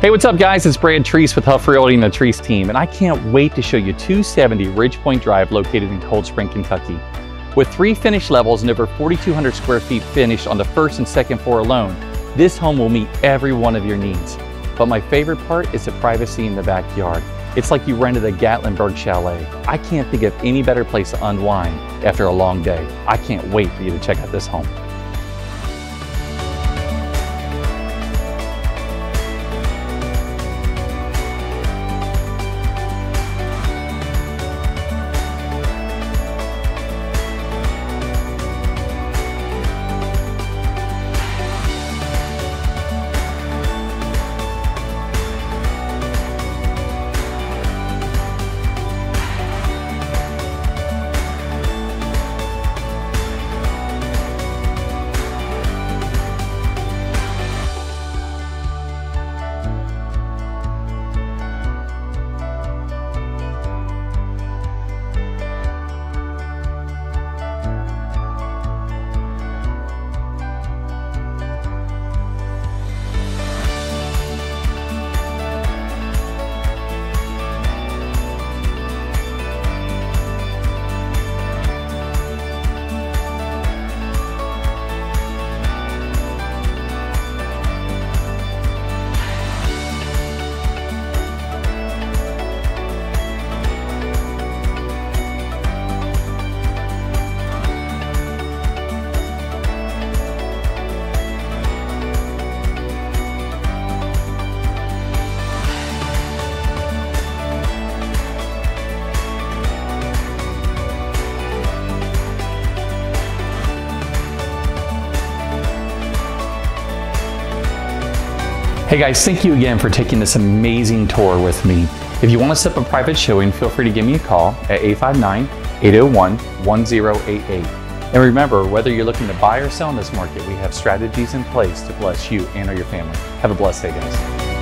Hey, what's up guys? It's Brad Treas with Huff Realty and the Treas team, and I can't wait to show you 270 Ridgepointe Drive located in Cold Spring, Kentucky. With three finished levels and over 4,200 square feet finished on the first and second floor alone, this home will meet every one of your needs. But my favorite part is the privacy in the backyard. It's like you rented a Gatlinburg chalet. I can't think of any better place to unwind after a long day. I can't wait for you to check out this home. Hey guys, thank you again for taking this amazing tour with me. If you want to set up a private showing, feel free to give me a call at 859-801-1088. And remember, whether you're looking to buy or sell in this market, we have strategies in place to bless you and or your family. Have a blessed day, guys.